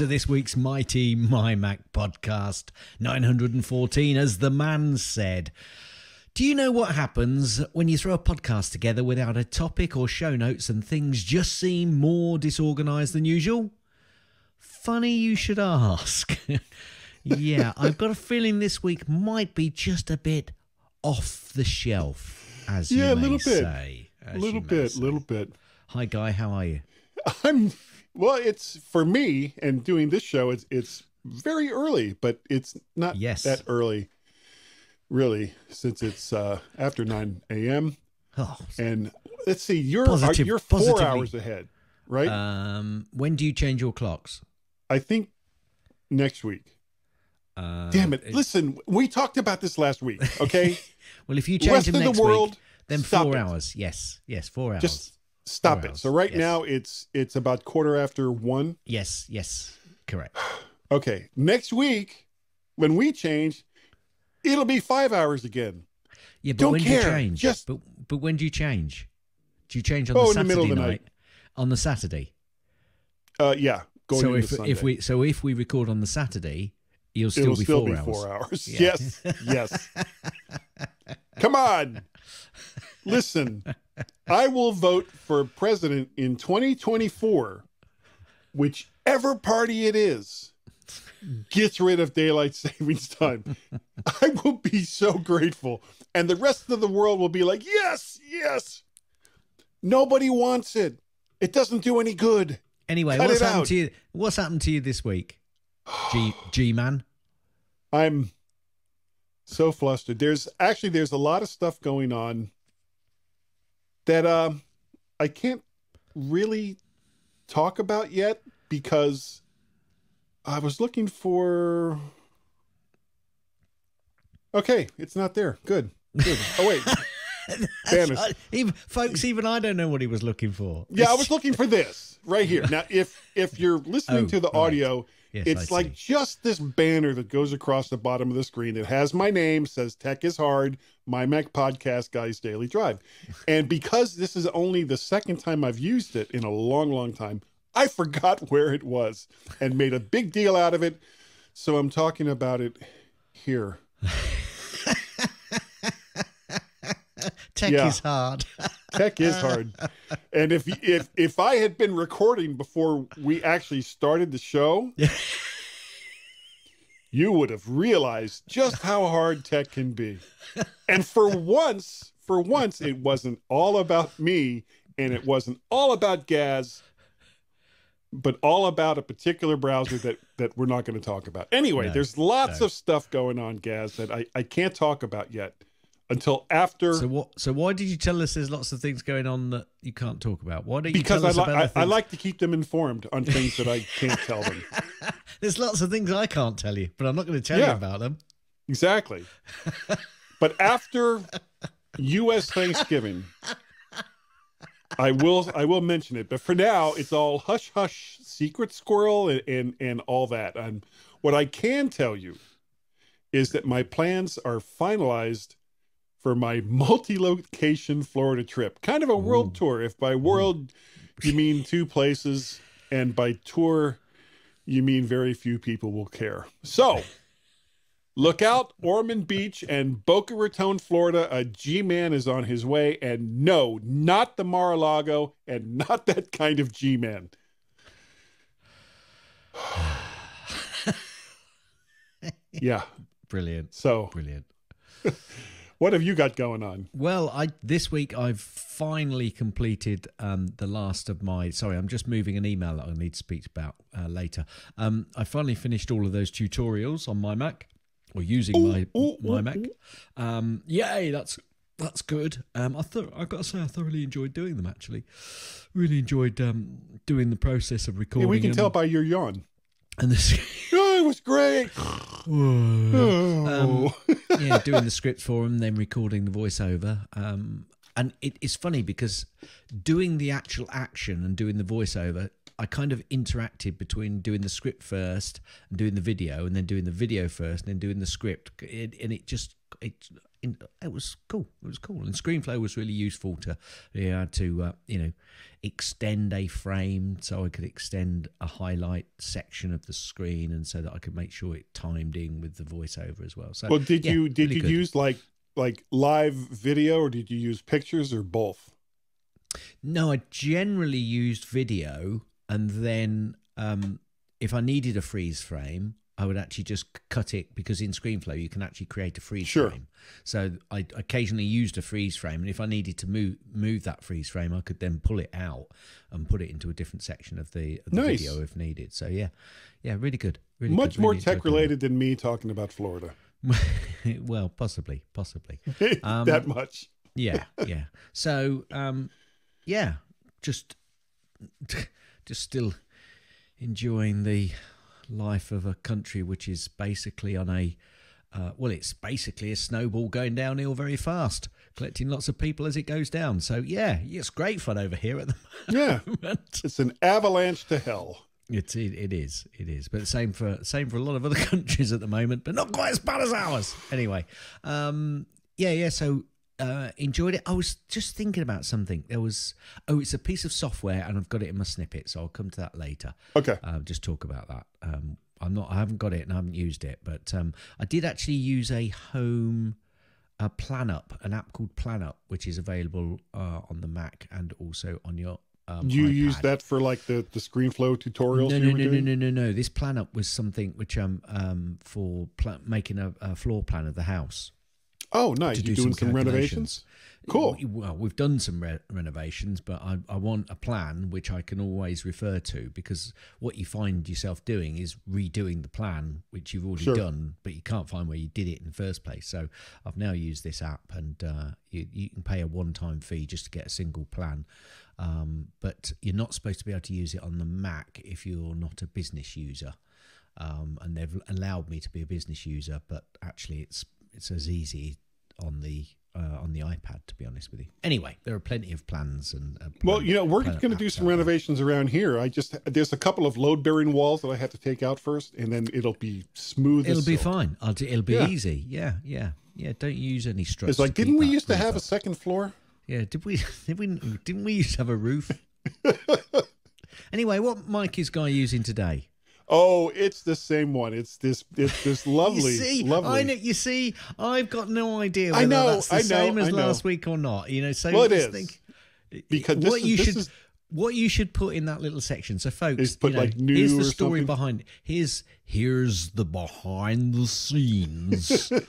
to this week's Mighty My Mac podcast 914. As the man said, do you know what happens when you throw a podcast together without a topic or show notes and things just seem more disorganized than usual? Funny you should ask. yeah, I've got a feeling this week might be just a bit off the shelf, as Yeah, you a may little bit. say. A little bit, say. little bit. Hi, Guy, how are you? I'm well, it's for me and doing this show, it's it's very early, but it's not Yes. that early really, since it's uh after nine AM. Oh, And let's see, you're Positive- you're four positively. hours ahead, right? um, when do you change your clocks? I think next week. Uh, Damn it. Listen, we talked about this last week, okay? Well, if you change Rest them of the next world, week, then four it. hours. Yes, yes, four hours. Just stop Four it. So right yes. now it's it's about quarter after 1. yes, yes, correct. Okay. Next week when we change, it'll be 5 hours again. Yeah, but Don't when do care. you change? Just- but but when do you change? Do you change on Oh, the in the Saturday middle of the night? night. On the Saturday. Uh yeah, going so if Sunday. if we so if we record on the Saturday, you'll still it'll be still four be hours. 4 hours. Yeah. Yes. Yes. Come on. Listen, I will vote for president in 2024, whichever party it is gets rid of daylight savings time. I will be so grateful. And the rest of the world will be like, yes, yes. Nobody wants it. It doesn't do any good. Anyway, Cut what's happened out. to you? What's happened to you this week? G G man. I'm so flustered. There's actually there's a lot of stuff going on that um I can't really talk about yet because I was looking for Okay, it's not there. Good. Good. Oh wait. Even, folks, even I don't know what he was looking for. Yeah, I was looking for this right here. Now, if if you're listening Oh, to the right. audio, Yes, it's I like see. just this banner that goes across the bottom of the screen. It has my name, says Tech is Hard, my Mac Podcast Guys Daily Drive. And because this is only the second time I've used it in a long, long time, I forgot where it was and made a big deal out of it. So I'm talking about it here. Tech yeah. is hard. Tech is hard. And if if if I had been recording before we actually started the show, you would have realized just how hard tech can be. And for once, for once it wasn't all about me and it wasn't all about Gaz, but all about a particular browser that that we're not going to talk about. Anyway, No, there's lots no. of stuff going on, Gaz, that I, I can't talk about yet until after So what? So why did you tell us there's lots of things going on that you can't talk about? Why don't you because tell I, us li- I, I like to keep them informed on things that I can't tell them. There's lots of things I can't tell you, but I'm not going to tell Yeah. you about them. Exactly. But after U.S. Thanksgiving, I will I will mention it. But for now, it's all hush hush, secret squirrel, and and, and all that. And what I can tell you is that my plans are finalized for my multi-location Florida trip. Kind of a world tour. If by world mm. you mean two places, and by tour you mean very few people will care. So. Look out, Ormond Beach and Boca Raton, Florida. A G Man is on his way. And no, not the Mar a Lago and not that kind of G Man. yeah. Brilliant, So, brilliant. what have you got going on? Well, I this week I've finally completed um, the last of my. Sorry, I'm just moving an email that I need to speak about uh, later. Um, I finally finished all of those tutorials on my Mac, or using my ooh, my ooh, Mac. Um, yay, that's that's good. Um, I thought I got to say I thoroughly enjoyed doing them. Actually, really enjoyed um, doing the process of recording. Yeah, we can them. tell by your yawn. and this. Was great. Oh. yeah, doing the script for them, then recording the voiceover. Um, and it, it's funny because doing the actual action and doing the voiceover, I kind of interacted between doing the script first and doing the video, and then doing the video first and then doing the script, it, and it just it it was cool. It was cool, and ScreenFlow was really useful to yeah to uh, you know extend a frame so I could extend a highlight section of the screen, and so that I could make sure it timed in with the voiceover as well. So, well, did yeah, you did really you good. use like like live video or did you use pictures or both? No, I generally used video, and then um, if I needed a freeze frame, I would actually just cut it because in ScreenFlow you can actually create a freeze Sure. frame. So I occasionally used a freeze frame, and if I needed to move move that freeze frame, I could then pull it out and put it into a different section of the, of the Nice. video if needed. So yeah, yeah, really good. Really Much good, more really enjoyed tech related than me talking about Florida. well, possibly, possibly. Um, that much. yeah yeah so um yeah just just still enjoying the life of a country which is basically on a uh, well it's basically a snowball going downhill very fast collecting lots of people as it goes down so yeah it's great fun over here at the Yeah. moment It's an avalanche to hell. it, it, it is it is but same for same for a lot of other countries at the moment but not quite as bad as ours anyway um yeah yeah so uh, enjoyed it. I was just thinking about something. There was oh, it's a piece of software, and I've got it in my snippet, so I'll come to that later. Okay. Uh, just talk about that. Um, I'm not. I haven't got it, and I haven't used it, but um, I did actually use a home a PlanUp, an app called PlanUp, which is available uh, on the Mac and also on your. Um, you iPad. use that for like the the ScreenFlow tutorials No, no, no, no, no, no, no. This plan up was something which um um for making a, a floor plan of the house. Oh, nice. To You do doing some some renovations? Cool. Well, we've done some re- renovations, but I, I want a plan which I can always refer to because what you find yourself doing is redoing the plan which you've already Sure. done, but you can't find where you did it in the first place. So I've now used this app, and uh, you, you can pay a one-time fee just to get a single plan. Um, but you're not supposed to be able to use it on the Mac if you're not a business user. Um, and they've allowed me to be a business user, but actually it's it's as easy on the uh, on the iPad to be honest with you. Anyway, there are plenty of plans and uh, Well, you know, we're going to do some renovations around here. I just there's a couple of load bearing walls that I have to take out first, and then it'll be smooth. It'll be silk. fine. I'll do, it'll be Yeah. easy. Yeah, yeah, yeah. Don't use any struts. It's like, didn't we used to have a second floor? Yeah, did we? Did we? Didn't we used to have a roof? anyway, what mic is Guy using today? Oh, it's the same one. It's this. It's this lovely, you see, lovely. I know. You see, I've got no idea I know, that's the I know, same as I know. last week or not. You know, so Well, it is. think Because what is- you should is- what you should put in that little section. So, folks, put, you know, like, new here's the story something? behind. Here's here's the behind the scenes.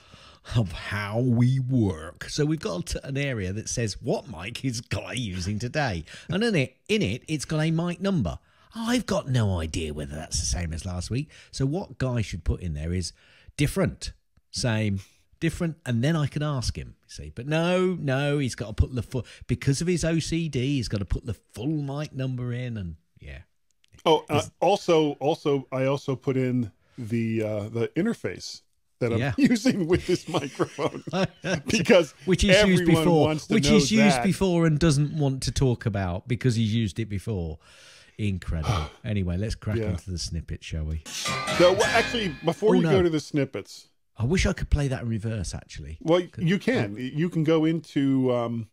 Of how we work, so we've got an area that says what mic is Guy using today, and in it, in it, it's got a mic number. I've got no idea whether that's the same as last week. So what Guy should put in there is different, same, different, and then I can ask him. See, but no, no, he's got to put the full because of his OCD. He's got to put the full mic number in, and yeah, Oh, uh, also, also, I also put in the uh, the interface that I'm Yeah. using with this microphone because which he's used before, wants to which he's used that. before and doesn't want to talk about because he's used it before. Incredible. anyway, let's crack Yeah. into the snippet, shall we? So, well, actually, before Oh, you no. go to the snippets, I wish I could play that in reverse. Actually, well, you can. You can go into um,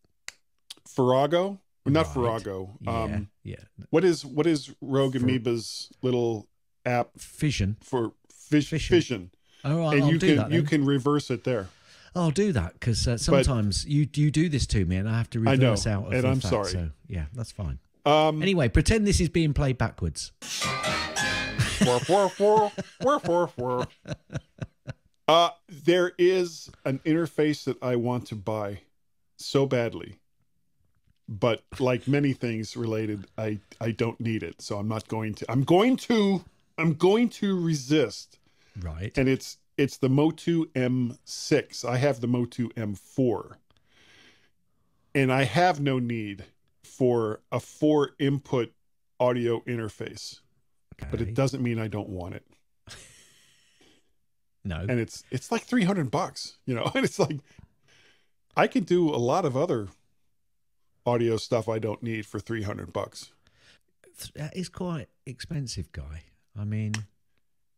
Farrago, Well, not Right. Farrago. yeah, Um, yeah. what is what is Rogue Fir- Amoeba's little app Fission. for fish, Fission. fission? All right, and I'll you do can that. you can reverse it there. I'll do that because uh, sometimes you you do this to me, and I have to I know, reverse out of and I'm fact, sorry. So yeah, that's fine. Um, Anyway, pretend this is being played backwards. Uh, there is an interface that I want to buy so badly, but like many things related, I I don't need it, so I'm not going to. I'm going to. I'm going to resist, Right. and it's it's the Motu M6. I have the Motu M4, and I have no need for a four input audio interface but it doesn't mean I don't want it. No. And it's it's like 300 bucks, you know. And it's like I can do a lot of other audio stuff I don't need for 300 bucks. that is quite expensive, guy. I mean,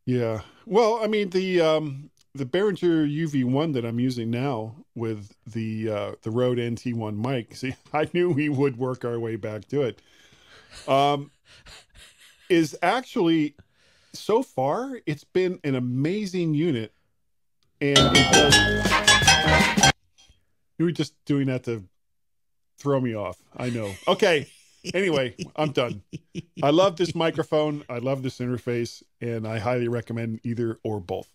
Yeah. Well, I mean the um the Behringer UV1 that I'm using now with the uh the Rode NT1 mic. See, I knew we would work our way back to it. Um is actually so far it's been an amazing unit and does you were just doing that to throw me off. I know. Okay. Anyway, I'm done. I love this microphone. I love this interface, and I highly recommend either or both.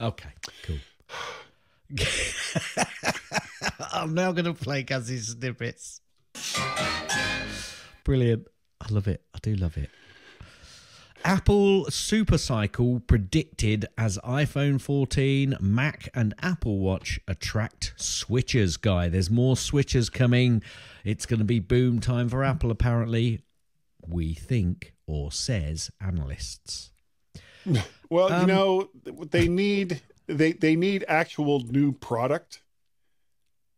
Okay, cool. I'm now going to play Guzzy's snippets. Brilliant. I love it. I do love it. Apple Supercycle predicted as iPhone 14, Mac, and Apple Watch attract switchers, guy. There's more switchers coming. It's going to be boom time for Apple, apparently. We think, or says analysts. Well, Um, you know, they need they they need actual new product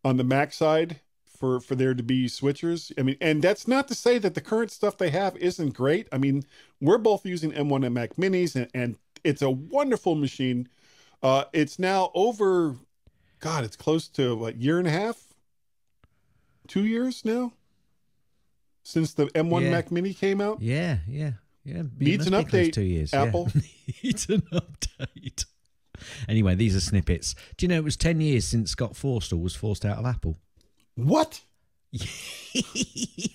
on the Mac side for for there to be switchers. I mean, and that's not to say that the current stuff they have isn't great. I mean, we're both using M1 and Mac Minis, and, and it's a wonderful machine. Uh, it's now over, God, it's close to what year and a half, two years now, since the M1 Yeah. Mac Mini came out. Yeah, yeah, yeah. Needs an update, Two years. Apple. Yeah. Needs an update. Anyway, these are snippets. Do you know it was ten years since Scott Forstall was forced out of Apple? What?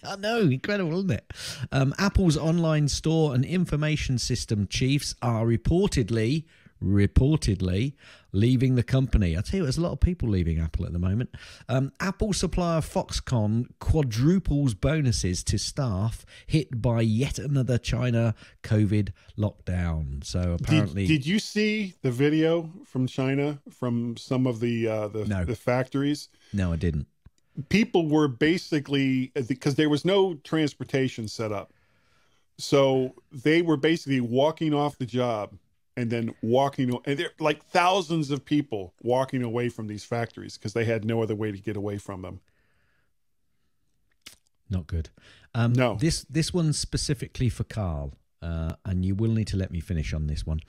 I know, incredible, isn't it? Um, Apple's online store and information system chiefs are reportedly, reportedly leaving the company. I tell you, there's a lot of people leaving Apple at the moment. Um, Apple supplier Foxconn quadruples bonuses to staff hit by yet another China COVID lockdown. So Did, apparently, did you see the video from China from some of the uh, the, No. the factories? no, I didn't. People were basically because there was no transportation set up, so they were basically walking off the job and then walking and there like thousands of people walking away from these factories because they had no other way to get away from them. Not good. Um, No. This this one's specifically for Carl, uh, and you will need to let me finish on this one.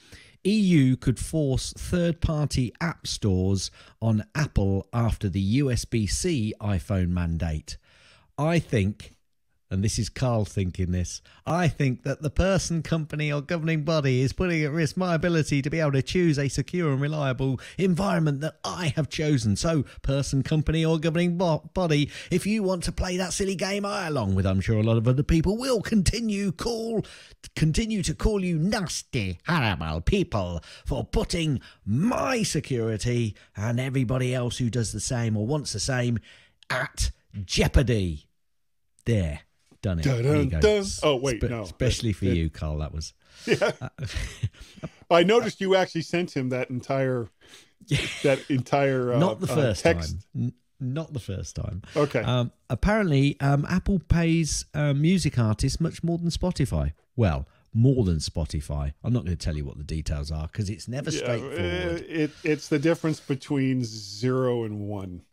EU could force third-party app stores on Apple after the USB-C iPhone mandate. I think, and this is Carl thinking this, I think that the person, company, or governing body is putting at risk my ability to be able to choose a secure and reliable environment that I have chosen. So, person, company, or governing bo- body, if you want to play that silly game, I, along with I'm sure a lot of other people, will continue call, continue to call you nasty, horrible people for putting my security and everybody else who does the same or wants the same at jeopardy. There, done it. You Dun, dun. Oh, wait, Spe- no. especially for That- you, Carl. That was Yeah, I noticed you actually sent him that entire that entire uh, not the uh, first text. time. Not the first time. Okay. Um, apparently, um, Apple pays uh, music artists much more than Spotify. Well, more than Spotify. I'm not going to tell you what the details are because it's never straightforward. uh, it, it's the difference between zero and one.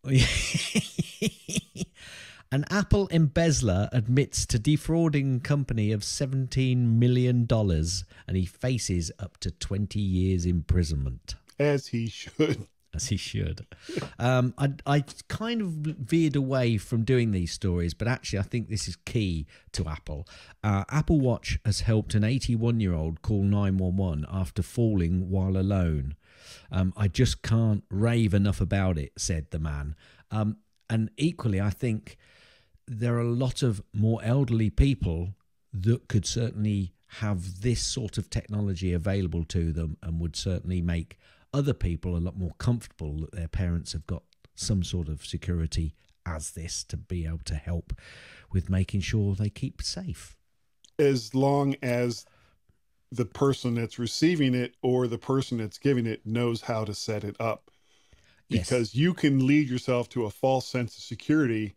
An Apple embezzler admits to defrauding company of $17 million and he faces up to 20 years imprisonment. As he should. As he should. Um, I, I kind of veered away from doing these stories, but actually, I think this is key to Apple. Uh, Apple Watch has helped an 81 year old call 911 after falling while alone. Um, I just can't rave enough about it, said the man. Um, and equally, I think there are a lot of more elderly people that could certainly have this sort of technology available to them and would certainly make other people a lot more comfortable that their parents have got some sort of security as this to be able to help with making sure they keep safe. As long as the person that's receiving it or the person that's giving it knows how to set it up. Yes. Because you can lead yourself to a false sense of security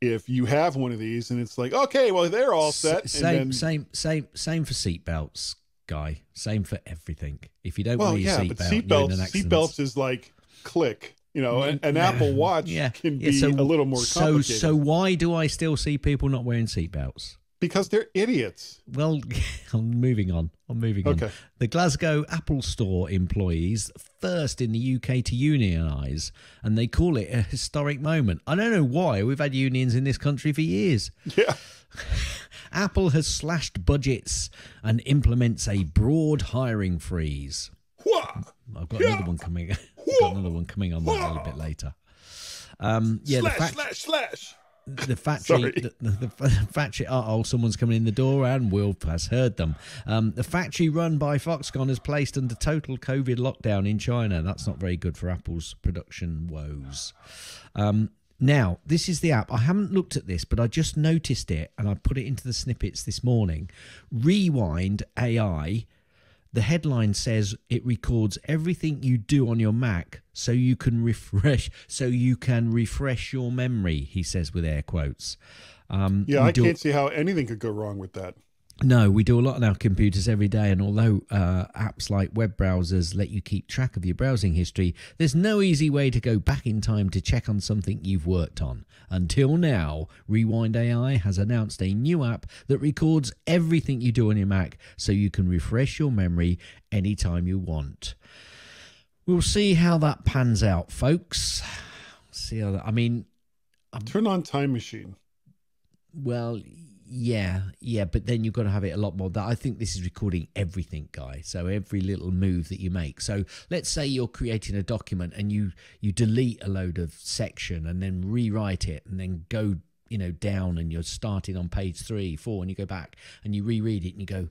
if you have one of these and it's like, okay, well, they're all set. Same, then, same, same, same for seatbelts, guy. Same for everything. If you don't well, wear your yeah, but seatbelt, you're in an seatbelts, seatbelts is like click. You know, an, an Apple Watch Yeah, can be so- a little more So, so why do I still see people not wearing seatbelts? Because they're idiots. Well, I'm moving on. I'm moving on. Okay. The Glasgow Apple Store employees first in the UK to unionise, and they call it a historic moment. I don't know why. We've had unions in this country for years. Yeah. Apple has slashed budgets and implements a broad hiring freeze. I've got another one coming. I've got another one coming on that a little bit later. Um, yeah, slash, fact slash, slash. The factory, the, the, the factory. Uh oh, someone's coming in the door, and Will has heard them. Um, the factory run by Foxconn is placed under total COVID lockdown in China. That's not very good for Apple's production woes. Um, now, this is the app. I haven't looked at this, but I just noticed it, and I put it into the snippets this morning. Rewind AI. The headline says it records everything you do on your Mac so you can refresh so you can refresh your memory, he says with air quotes. Um, Yeah, I can't see how anything could go wrong with that. No, we do a lot on our computers every day, and although uh, apps like web browsers let you keep track of your browsing history, there's no easy way to go back in time to check on something you've worked on. Until now, Rewind AI has announced a new app that records everything you do on your Mac so you can refresh your memory anytime you want. We'll see how that pans out, folks. See how that. I mean, I'm, Turn on Time Machine. well, yeah, yeah, but then you've got to have it a lot more. That I think this is recording everything, guy. So every little move that you make. So let's say you're creating a document and you you delete a load of section and then rewrite it and then go you know down and you're starting on page three, four, and you go back and you reread it and you go,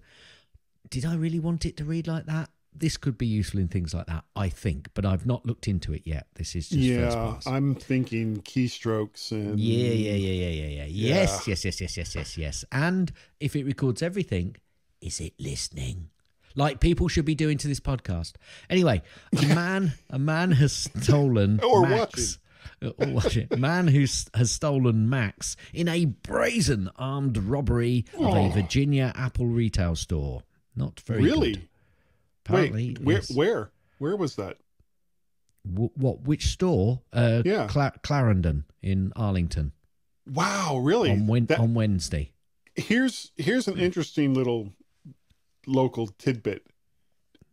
did I really want it to read like that? This could be useful in things like that, I think, but I've not looked into it yet. This is just first Yeah. I'm thinking keystrokes and Yeah, yeah, yeah, yeah, yeah, yeah. Yes, yes, yes, yes, yes, yes, yes. And if it records everything, is it listening? Like people should be doing to this podcast. Anyway, a man, a man has stolen Or Max. uh, watching. Man who has stolen Max in a brazen armed robbery of a. Virginia Apple retail store. Not very Really? good. Apparently, Wait, where where where was that? Wh- what? Which store? Uh, Yeah. Cla- Clarendon in Arlington Wow, really? on, Wen- That- on Wednesday. here's here's an interesting little local tidbit.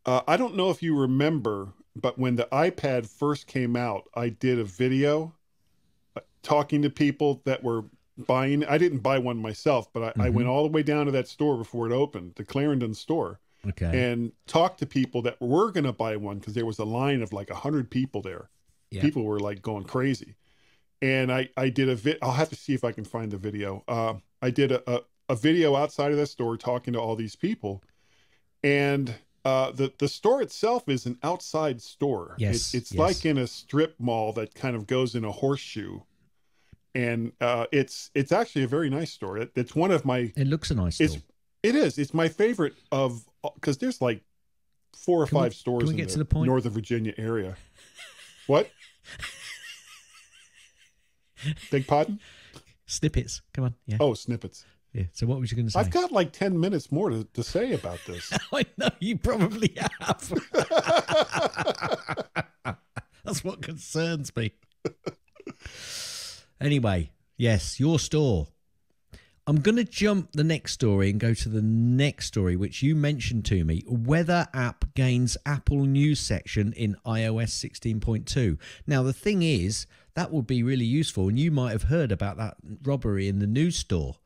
Uh, I don't know if you remember, but when the iPad first came out, I did a video uh, talking to people that were buying. I didn't buy one myself, but I, I Mm-hmm. went all the way down to that store before it opened, the Clarendon store, Okay. and talked to people that were going to buy one because there was a line of like a hundred people there. Yeah. People were like going crazy, and I I did a vid. I'll have to see if I can find the video. Uh, I did a, a a video outside of that store talking to all these people, and uh, the the store itself is an outside store. Yes, it's, it's yes. like in a strip mall that kind of goes in a horseshoe, and uh, it's it's actually a very nice store. It, it's one of my It looks a nice it's store. it is it's my favorite of because there's like four or Can we- five stores in get the, to the point? Northern Virginia area. What? Big pardon? Snippets. Come on. Yeah. Oh, snippets. Yeah. So what was you going to say? I've got like 10 minutes more to, to say about this. I know you probably have. That's what concerns me. anyway, yes, your store. I'm going to jump the next story and go to the next story, which you mentioned to me. Weather app gains Apple News section in iOS 16.2. Now, the thing is, that would be really useful, and you might have heard about that robbery in the news store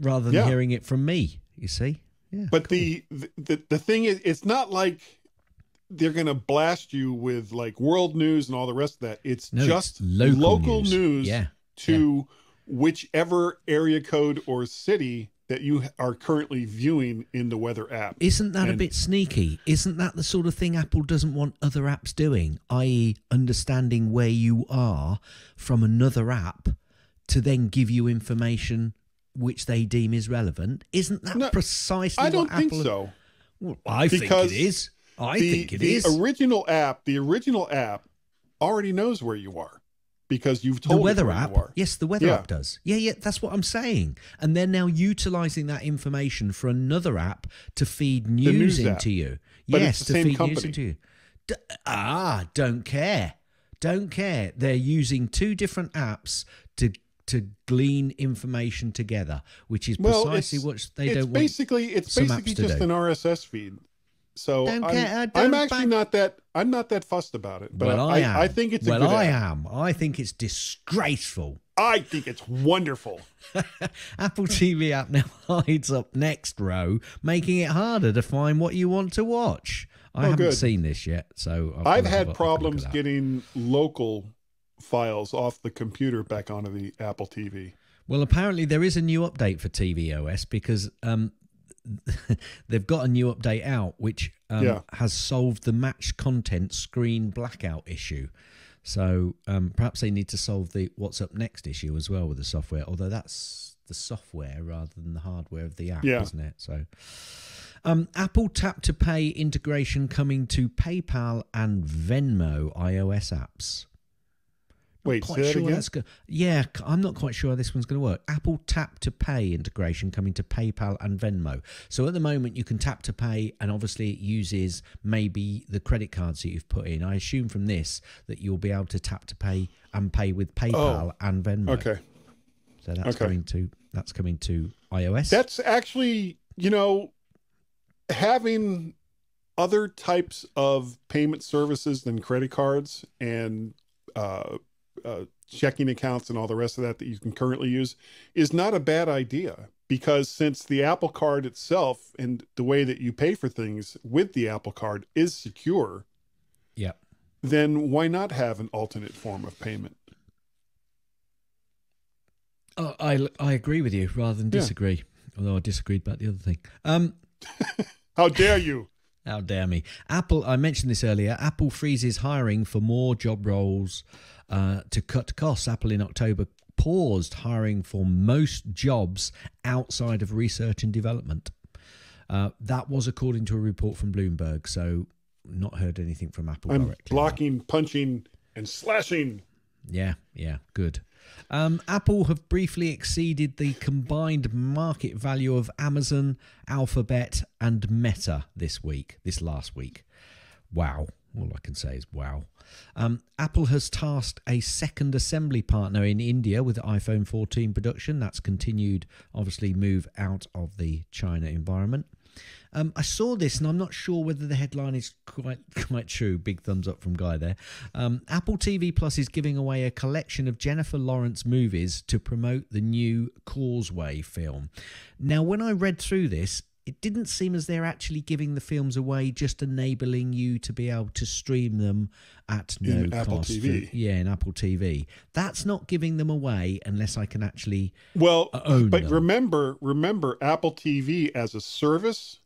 rather than Yeah. hearing it from me, you see? Yeah. But the, the the thing is, it's not like they're going to blast you with like world news and all the rest of that. It's No, it's just local local, news. news, Yeah, to whichever area code or city that you are currently viewing in the weather app. Isn't that a bit sneaky? Isn't that the sort of thing Apple doesn't want other apps doing, i.e., understanding where you are from another app to then give you information which they deem is relevant? Isn't that No, precisely I don't think Apple so. Well, I Because think it is. I the, think it the is. original app, the original app already knows where you are because you've the told it weather app. You. Yes, the weather Yeah. app does. Yeah, yeah, that's what I'm saying. And they're now utilizing that information for another app to feed news, news into you. But yes, to feed news into you. D- ah, don't care. Don't care. They're using two different apps to to glean information together, which is Well, precisely what they don't want. It's basically it's basically just an RSS feed. So Don't I'm, care, uh, I'm actually back- not that I'm not that fussed about it. But well, I, I, am. I think it's a well, good I app. am. I think it's disgraceful. I think it's wonderful. Apple TV app now hides up next row, making it harder to find what you want to watch. I Oh, haven't good. seen this yet, so I've, I've got to have a- had have a look problems getting local files off the computer back onto the Apple TV. Well, apparently there is a new update for tvOS because um, they've got a new update out which um, Yeah. has solved the match content screen blackout issue. So um, perhaps they need to solve the what's up next issue as well with the software. Although that's the software rather than the hardware of the app, Yeah. isn't it? So. Um, Apple Tap to Pay integration coming to PayPal and Venmo iOS apps Wait, quite sure again? that's go- yeah, I'm not quite sure how this one's going to work. Apple Tap to Pay integration coming to PayPal and Venmo. So at the moment you can tap to pay, and obviously it uses maybe the credit cards that you've put in. I assume from this that you'll be able to tap to pay and pay with PayPal and Venmo. Okay. so that's okay. coming to that's coming to iOS. That's actually, you know, having other types of payment services than credit cards and uh, uh, checking accounts and all the rest of that that you can currently use is not a bad idea because since the Apple Card itself and the way that you pay for things with the Apple Card is secure, yeah. then why not have an alternate form of payment? Oh, I I agree with you rather than Yeah. disagree. Although I disagreed about the other thing. Um, How dare you? How dare me? Apple, I mentioned this earlier. Apple freezes hiring for more job roles uh, to cut costs. Apple in October paused hiring for most jobs outside of research and development. Uh, that was according to a report from Bloomberg. So, not heard anything from Apple I'm directly. blocking, punching, and slashing. Yeah, yeah, good. Um, Apple have briefly exceeded the combined market value of Amazon, Alphabet, and Meta this week, this last week. Wow. All I can say is wow. Um, Apple has tasked a second assembly partner in India with iPhone 14 production. That's continued, obviously, move out of the China environment. Um, I saw this, and I'm not sure whether the headline is quite quite true. Big thumbs up from Guy there. Um, Apple TV Plus is giving away a collection of Jennifer Lawrence movies to promote the new Causeway film. Now, when I read through this, it didn't seem as they're actually giving the films away, just enabling you to be able to stream them at no In Apple cost. TV. Yeah, in Apple TV. That's not giving them away unless I can actually Well, uh, own but them. remember, remember, Apple TV as a service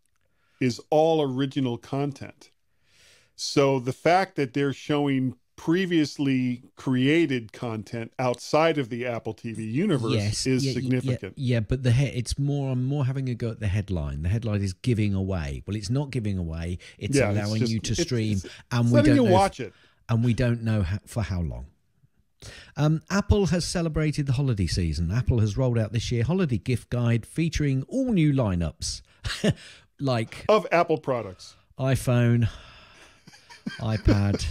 is all original content. So the fact that they're showing previously created content outside of the Apple TV universe yes, is yeah, yeah, significant. Yeah, but the he- it's more. I'm more having a go at the headline. The headline is giving away. Well, it's not giving away. It's Yeah, it's allowing just- you to stream, it's- and It's we don't you know. watch it. and we don't know how, for how long. Um, Apple has celebrated the holiday season. Apple has rolled out this year holiday gift guide featuring all new lineups, like Of Apple products. iPhone, iPad,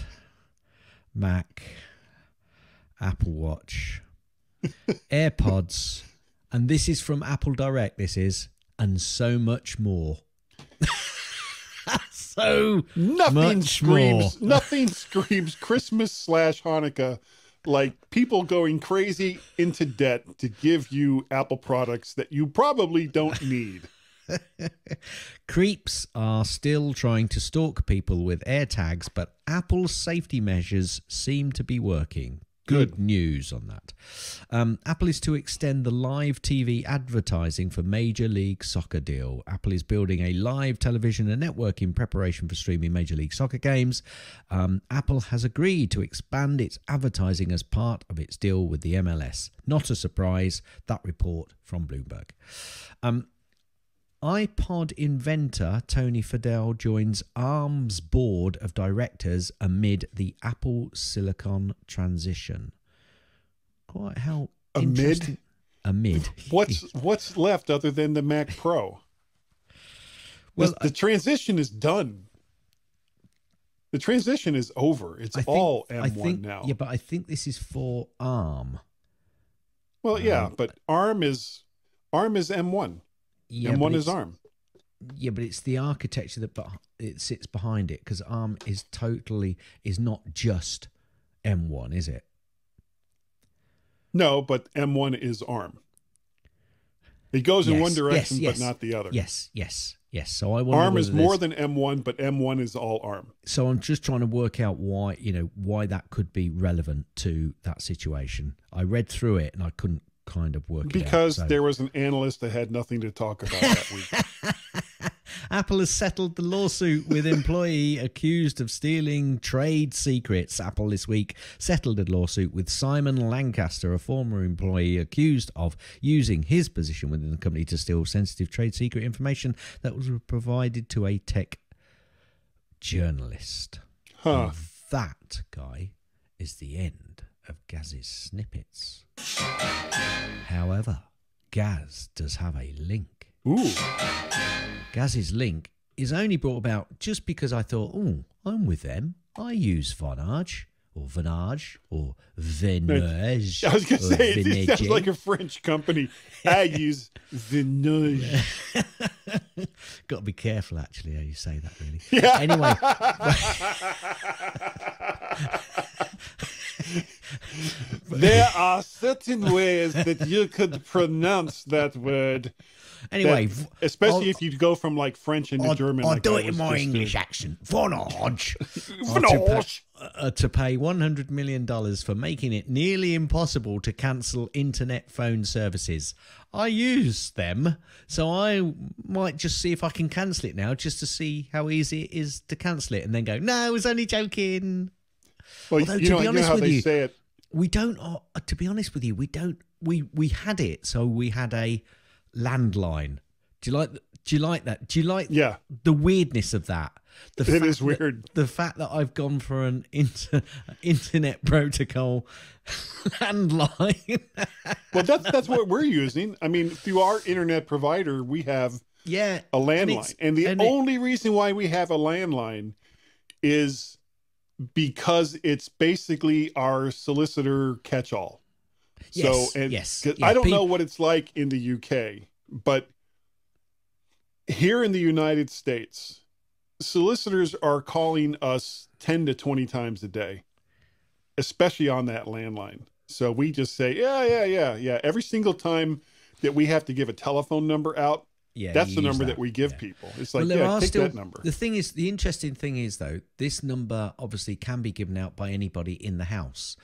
Mac, Apple Watch, AirPods, and this is from Apple Direct. This is, and so much more. so Nothing screams more. nothing screams Christmas slash Hanukkah like people going crazy into debt to give you Apple products that you probably don't need. Creeps are still trying to stalk people with AirTags, but Apple's safety measures seem to be working. Good news on that. Um, Apple is to extend the live TV advertising for Major League Soccer deal. Apple is building a live television and network in preparation for streaming Major League Soccer games. Um, Apple has agreed to expand its advertising as part of its deal with the MLS. Not a surprise, that report from Bloomberg. Um, iPod inventor Tony Fadell joins ARM's board of directors amid the Apple Silicon transition. Quite how Amid? Amid. What's what's left other than the Mac Pro? Well, the, the transition is done. The transition is over. It's think, all M1 I think, now. Yeah, but I think this is for ARM. Well, yeah, Um, but ARM is ARM is M1. Yeah, M1 is ARM. Yeah, but it's the architecture that it sits behind it because ARM is totally is not just M1, is it? No, but M1 is ARM. It goes in one direction, yes. but not the other. Yes, yes, yes. So I ARM is more than M1, but M1 is all ARM. so I'm just trying to work out why you know why that could be relevant to that situation. I read through it and I couldn't kind of work it out. Because so- there was an analyst that had nothing to talk about that week. Apple has settled the lawsuit with employee accused of stealing trade secrets. Apple this week settled a lawsuit with Simon Lancaster, a former employee accused of using his position within the company to steal sensitive trade secret information that was provided to a tech journalist. Huh. And that guy is the end of Gaz's snippets. However, Gaz does have a link. Ooh. Gaz's link is only brought about just because I thought, oh, I'm with them. I use Vonage or Vonage or Venage. I was going to say, it, it sounds like a French company. I use Vinage. Got to be careful, actually, how you say that, really. Yeah. Anyway, there are certain ways that you could pronounce that word. anyway, that- especially I'll- if you go from like French into I'll, German. I'll like do it in my. English accent. Vonage. to, Vonage. uh, to pay $100 million for making it nearly impossible to cancel internet phone services. I use them, so I might just see if I can cancel it now, just to see how easy it is to cancel it, and then go, no, I was only joking. Well, Although, to know, be honest with you- it. We don't, uh, to be honest with you, we don't, we, we had it, so we had a landline. Do you like, do you like that? Do you like Yeah, the weirdness of that. The It fact that- weird. the fact that I've gone for an inter, internet protocol landline. well, that's that's what we're using. I mean, through our internet provider, we have yeah, a landline, it's- and, the and it- only reason why we have a landline is because it's basically our solicitor catch-all. Yes, so, and yes, yeah, I don't know what it's like in the UK, but here in the United States, solicitors are calling us 10 to 20 times a day, especially on that landline. So we just say, yeah, yeah, yeah, yeah. Every single time that we have to give a telephone number out, yeah. that's the number that, we give yeah. people. It's like, well, yeah, take still that number. the thing is the interesting thing is though this number obviously can be given out by anybody in the house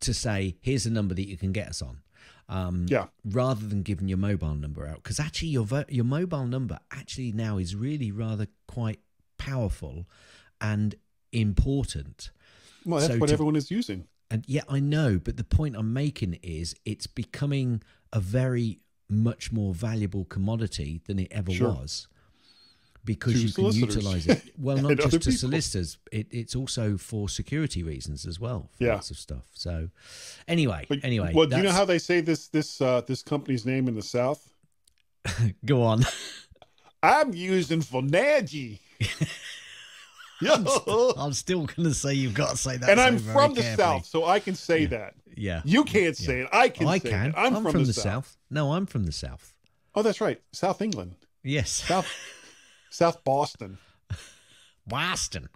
to say here's a number that you can get us on. Um, Yeah. rather than giving your mobile number out because actually your your mobile number actually now is really rather quite powerful and important Well, that's so what to- everyone is using. and yeah i know but the point i'm making is it's becoming a very much more valuable commodity than it ever Sure. was because To you can utilize it well not just to people. solicitors it, it's also for security reasons as well for Yeah. lots of stuff so anyway But, anyway well, do you know how they say this this uh, this company's name in the South? go on I'm using Fonagi. Yo. i'm still gonna say you've got to say that and so I'm from the carefully. South, so I can say that. yeah You can't say it. I can I say can. it. I'm, from, the, South. No, I'm from the South. Oh, that's right. South England. Yes, South South Boston. Boston.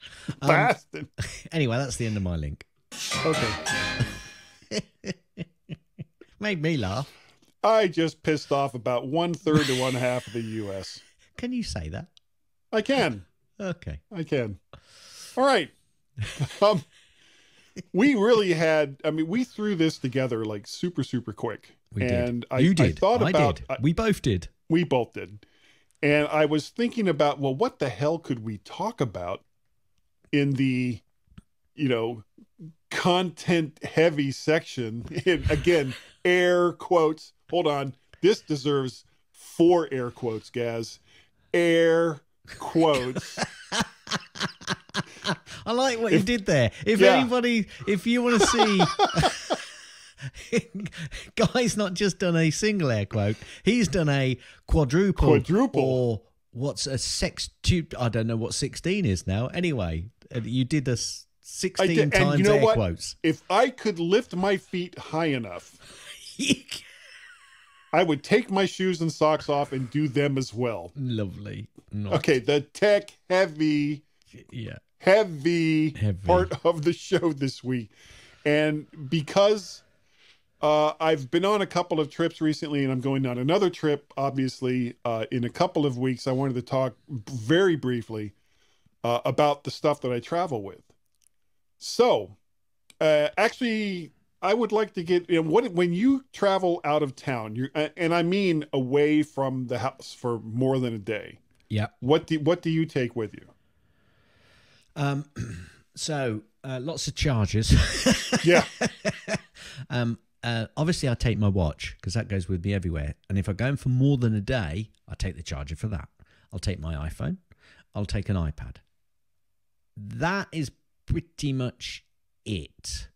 Um, Boston. anyway, that's the end of my link. Okay. Made me laugh. I just pissed off about one third to one half of the US. Can you say that? I can. Okay. I can. All right. Um, we really had. I mean, we threw this together like super, super quick. We and did. I, you I did. thought I about. did. I- we both did. we both did, and I was thinking about, well, what the hell could we talk about in the, you know, content heavy section? And again, air quotes. Hold on. This deserves four air quotes, Gaz. Air quotes. I like what you did there. If Yeah. anybody, if you want to see. Guy's not just done a single air quote, he's done a quadruple. Quadruple. Or what's a sextuple? I don't know what 16 is now. Anyway, you did a s- 16 and times you know air what? quotes. if I could lift my feet high enough, I would take my shoes and socks off and do them as well. Lovely. Not, Okay, the tech heavy, Yeah. heavy, Heavy. part of the show this week. And because uh, I've been on a couple of trips recently and I'm going on another trip, obviously, uh, in a couple of weeks, I wanted to talk very briefly uh, about the stuff that I travel with. So, uh, actually, I would like to get in what when you travel out of town, you and I mean away from the house for more than a day. Yeah. What do what do you take with you? Um, so uh, lots of charges. Yeah, um, uh, obviously, I take my watch because that goes with me everywhere. And if I'm going for more than a day, I take the charger for that. I'll take my iPhone. I'll take an iPad. That is pretty much it.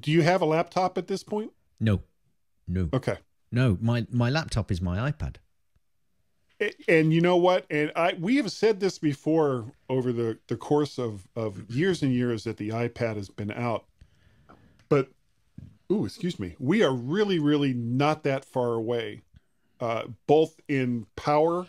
Do you have a laptop at this point? No, no, Okay. no. My my laptop is my iPad. And you know what? And I we have said this before over the the course of of years and years that the iPad has been out. But ooh, excuse me. We are really really not that far away. Uh both in power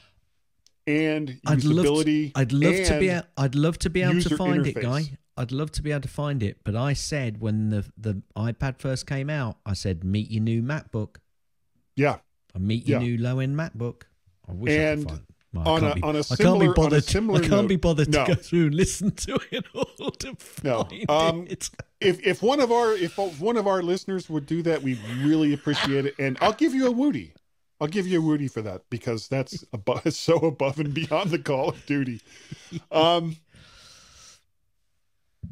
and I'd love usability. to, I'd love to be a- I'd love to be able to find it, guy. I'd love to be able to find it, but I said when the the iPad first came out, I said meet your new MacBook. Yeah. I meet your Yeah. new low end MacBook. I wish I could find. I on can't a- be- on a I can't be bothered. similar I can't be note- bothered No. to go through and listen to it all to No. find Um, it. if if one of our if one of our listeners would do that, we really appreciate it. And I'll give you a Wootie. I'll give you a Wootie for that because that's above, so above and beyond the Call of Duty. Um,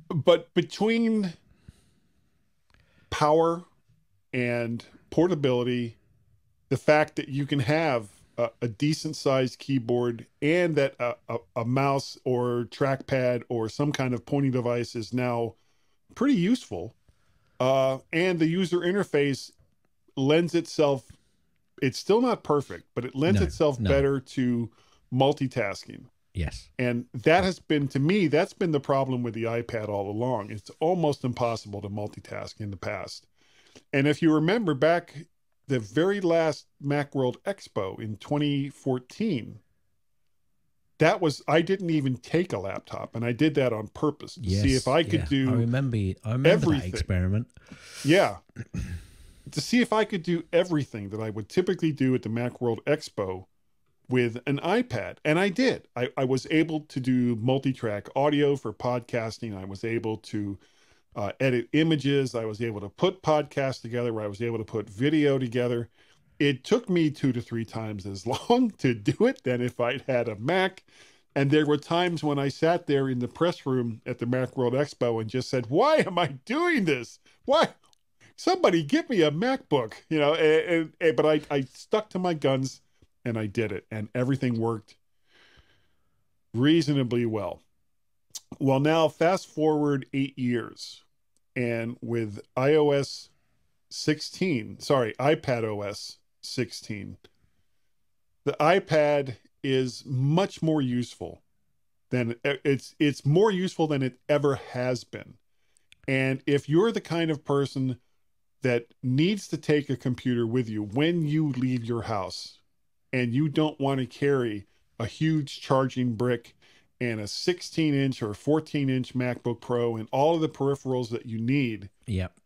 but between power and portability, the fact that you can have a, a decent sized keyboard and that a, a, a mouse or trackpad or some kind of pointing device is now pretty useful. Uh, and the user interface lends itself, it's still not perfect, but it lends No, itself no. better to multitasking. Yes. And that has been, to me, that's been the problem with the iPad all along. It's almost impossible to multitask in the past. And if you remember back the very last Macworld Expo in 2014, that was, I didn't even take a laptop and I did that on purpose to Yes. see if I could yeah. do I remember. I remember everything. that experiment. yeah. to see if I could do everything that I would typically do at the Macworld Expo with an iPad. And I did. I, I was able to do multi track audio for podcasting. I was able to uh, edit images. I was able to put podcasts together. I was able to put video together. It took me two to three times as long to do it than if I'd had a Mac. And there were times when I sat there in the press room at the Macworld Expo and just said, Why am I doing this? Why? Somebody give me a MacBook, you know. And, and- and- but I, I stuck to my guns and I did it, and everything worked reasonably well. Well, now fast forward eight years, and with iOS 16, sorry, iPad OS 16, the iPad is much more useful than it's it's more useful than it ever has been. And if you're the kind of person that needs to take a computer with you when you leave your house and you don't want to carry a huge charging brick and a 16 inch or 14 inch MacBook Pro and all of the peripherals that you need, Yep.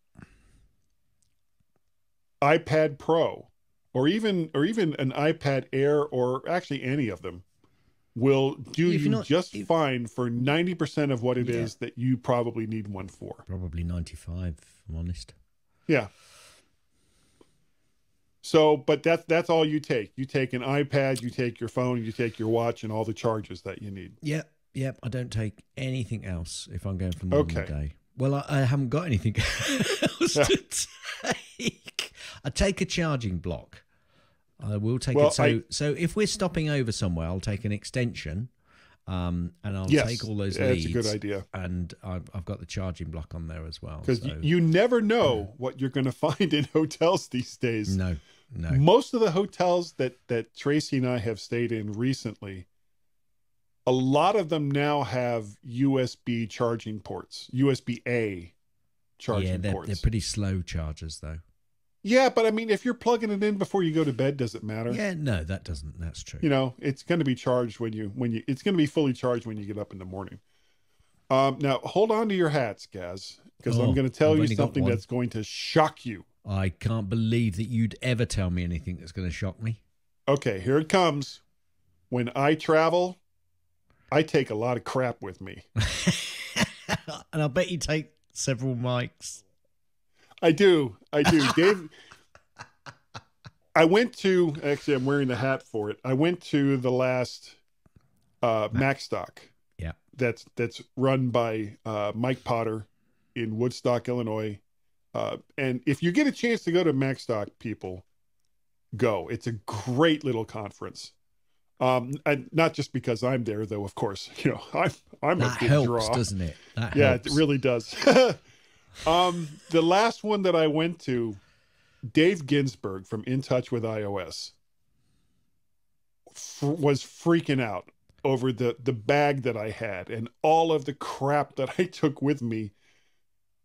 iPad Pro or even or even an iPad Air or actually any of them will do If you not- just if- fine for 90% of what it is Yeah. that you probably need one for. Probably ninety-five. I'm honest. Yeah. So, but that's that's all you take. You take an iPad, you take your phone, you take your watch, and all the charges that you need. Yep. Yep. I don't take anything else if I'm going for more than a day. Well, I, I haven't got anything else to take. I take a charging block. I will take Well, it. So, I- so if we're stopping over somewhere, I'll take an extension, um, and I'll yes, take all those that's leads. a good idea And I've, I've got the charging block on there as well. because so- you never know what you're going to find in hotels these days. no, no. Most of the hotels that that Tracy and I have stayed in recently, a lot of them now have USB charging ports, USB A charging ports. yeah, they're, ports. they're pretty slow chargers though. Yeah, but I mean, if you're plugging it in before you go to bed, does it matter? Yeah, no, that doesn't. That's true. You know, it's going to be charged when you when you. It's going to be fully charged when you get up in the morning. Um, now hold on to your hats, Gaz, because Oh, I'm going to tell I've you something that's going to shock you. I can't believe that you'd ever tell me anything that's going to shock me. Okay, here it comes. When I travel, I take a lot of crap with me. and I bet you take several mics. I do. I do. Dave I went to actually I'm wearing the hat for it. I went to the last uh Macstock. Yeah. That's that's run by uh Mike Potter in Woodstock, Illinois. Uh and if you get a chance to go to Macstock, people, go. It's a great little conference. Um and not just because I'm there though, of course. You know, I'm I'm That a big helps, draw. doesn't it? That Yeah, helps. it really does. um, the last one that I went to, Dave Ginsburg from In Touch with iOS f- was freaking out over the the bag that I had and all of the crap that I took with me.